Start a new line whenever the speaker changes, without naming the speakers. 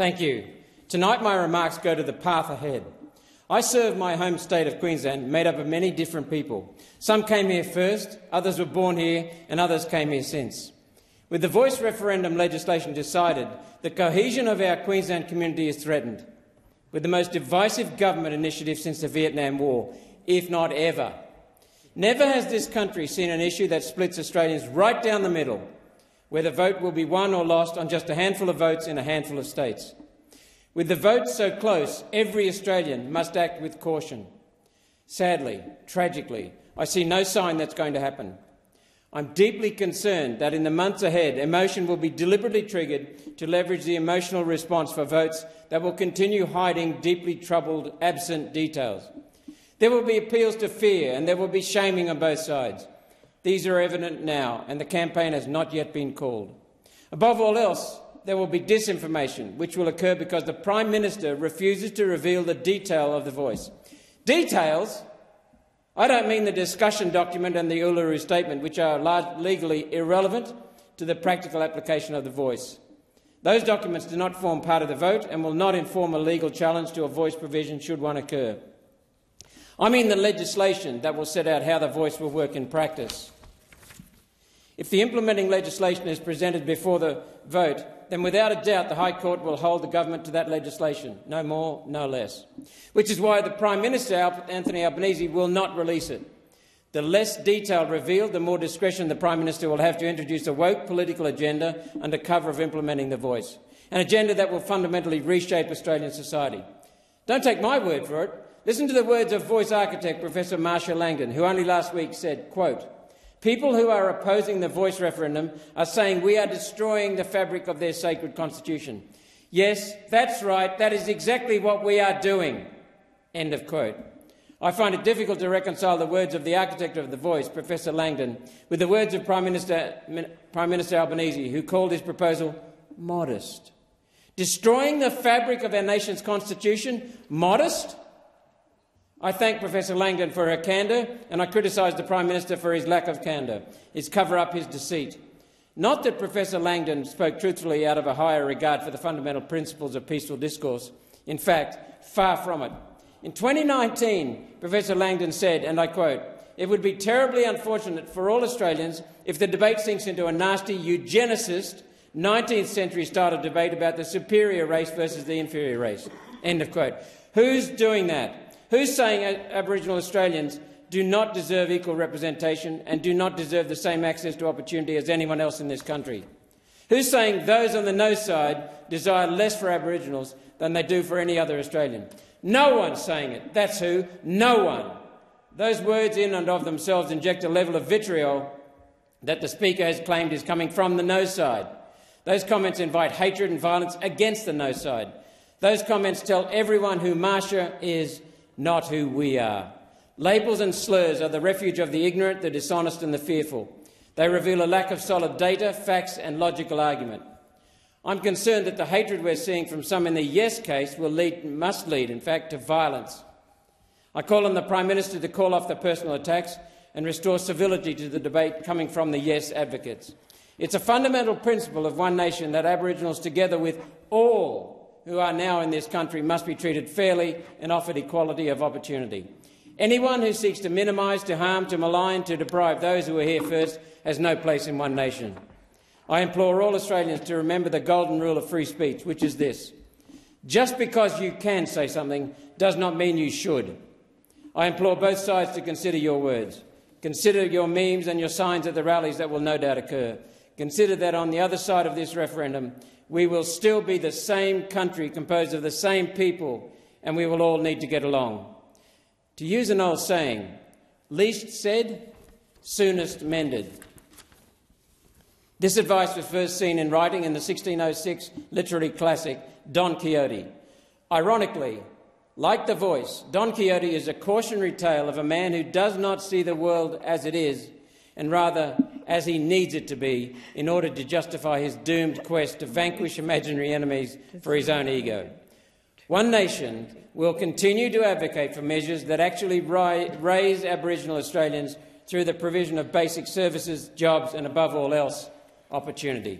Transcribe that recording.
Thank you. Tonight, my remarks go to the path ahead. I serve my home state of Queensland, made up of many different people. Some came here first, others were born here, and others came here since. With the voice referendum legislation decided, the cohesion of our Queensland community is threatened, with the most divisive government initiative since the Vietnam War, if not ever. Never has this country seen an issue that splits Australians right down the middle, where the vote will be won or lost on just a handful of votes in a handful of states. With the vote so close, every Australian must act with caution. Sadly, tragically, I see no sign that's going to happen. I'm deeply concerned that in the months ahead, emotion will be deliberately triggered to leverage the emotional response for votes that will continue hiding deeply troubled, absent details. There will be appeals to fear and there will be shaming on both sides. These are evident now, and the campaign has not yet been called. Above all else, there will be disinformation, which will occur because the Prime Minister refuses to reveal the detail of the voice. Details? I don't mean the discussion document and the Uluru Statement, which are legally irrelevant to the practical application of the voice. Those documents do not form part of the vote and will not inform a legal challenge to a voice provision should one occur. I mean the legislation that will set out how the voice will work in practice. If the implementing legislation is presented before the vote, then without a doubt the High Court will hold the government to that legislation, no more, no less. Which is why the Prime Minister, Anthony Albanese, will not release it. The less detail revealed, the more discretion the Prime Minister will have to introduce a woke political agenda under cover of implementing the voice, an agenda that will fundamentally reshape Australian society. Don't take my word for it. Listen to the words of voice architect Professor Marcia Langton, who only last week said, quote, People who are opposing the voice referendum are saying we are destroying the fabric of their sacred constitution. Yes, that's right. That is exactly what we are doing. End of quote. I find it difficult to reconcile the words of the architect of the voice, Professor Langton, with the words of Prime Minister, Prime Minister Albanese, who called his proposal modest. Destroying the fabric of our nation's constitution? Modest? I thank Professor Langton for her candour, and I criticise the Prime Minister for his lack of candour, his cover up, his deceit. Not that Professor Langton spoke truthfully out of a higher regard for the fundamental principles of peaceful discourse. In fact, far from it. In 2019, Professor Langton said, and I quote, it would be terribly unfortunate for all Australians if the debate sinks into a nasty eugenicist 19th century style of debate about the superior race versus the inferior race. End of quote. Who's doing that? Who's saying Aboriginal Australians do not deserve equal representation and do not deserve the same access to opportunity as anyone else in this country? Who's saying those on the no side desire less for Aboriginals than they do for any other Australian? No one's saying it. That's who. No one. Those words in and of themselves inject a level of vitriol that the Speaker has claimed is coming from the no side. Those comments invite hatred and violence against the no side. Those comments tell everyone who Marcia is not who we are. Labels and slurs are the refuge of the ignorant, the dishonest, and the fearful. They reveal a lack of solid data, facts, and logical argument. I'm concerned that the hatred we're seeing from some in the yes case will lead, must lead, in fact, to violence. I call on the Prime Minister to call off the personal attacks and restore civility to the debate coming from the yes advocates. It's a fundamental principle of One Nation that Aboriginals, together with all who are now in this country must be treated fairly and offered equality of opportunity. Anyone who seeks to minimise, to harm, to malign, to deprive those who are here first has no place in one nation. I implore all Australians to remember the golden rule of free speech, which is this. Just because you can say something does not mean you should. I implore both sides to consider your words. Consider your memes and your signs at the rallies that will no doubt occur. Consider that on the other side of this referendum, we will still be the same country composed of the same people, and we will all need to get along. To use an old saying, least said, soonest mended. This advice was first seen in writing in the 1606 literary classic Don Quixote. Ironically, like the voice, Don Quixote is a cautionary tale of a man who does not see the world as it is, and rather as he needs it to be in order to justify his doomed quest to vanquish imaginary enemies for his own ego. One Nation will continue to advocate for measures that actually raise Aboriginal Australians through the provision of basic services, jobs and, above all else, opportunity.